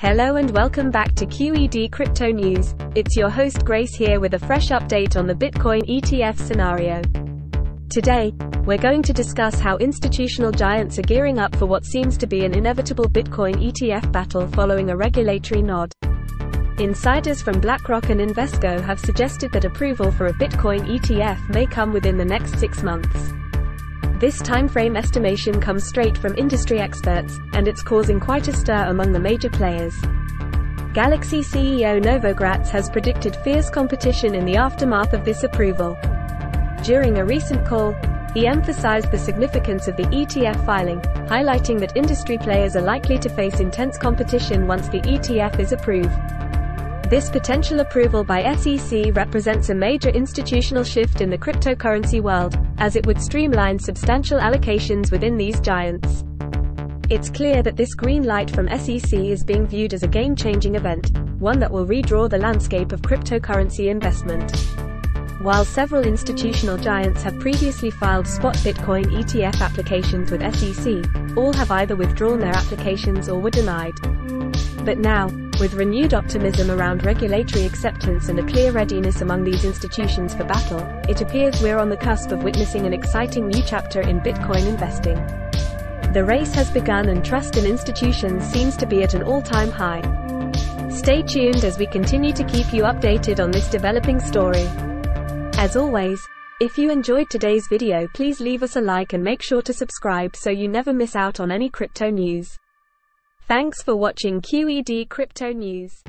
Hello and welcome back to QED Crypto News. It's your host Grace here with a fresh update on the Bitcoin ETF scenario. Today, we're going to discuss how institutional giants are gearing up for what seems to be an inevitable Bitcoin ETF battle following a regulatory nod. Insiders from BlackRock and Invesco have suggested that approval for a Bitcoin ETF may come within the next six months. This timeframe estimation comes straight from industry experts, and it's causing quite a stir among the major players. Galaxy CEO Novogratz has predicted fierce competition in the aftermath of this approval. During a recent call, he emphasized the significance of the ETF filing, highlighting that industry players are likely to face intense competition once the ETF is approved. This potential approval by SEC represents a major institutional shift in the cryptocurrency world, as it would streamline substantial allocations within these giants. It's clear that this green light from SEC is being viewed as a game-changing event, one that will redraw the landscape of cryptocurrency investment. While several institutional giants have previously filed spot Bitcoin ETF applications with SEC, all have either withdrawn their applications or were denied. But now, with renewed optimism around regulatory acceptance and a clear readiness among these institutions for battle, it appears we're on the cusp of witnessing an exciting new chapter in Bitcoin investing. The race has begun and trust in institutions seems to be at an all-time high. Stay tuned as we continue to keep you updated on this developing story. As always, if you enjoyed today's video please leave us a like and make sure to subscribe so you never miss out on any crypto news. Thanks for watching QED Crypto News.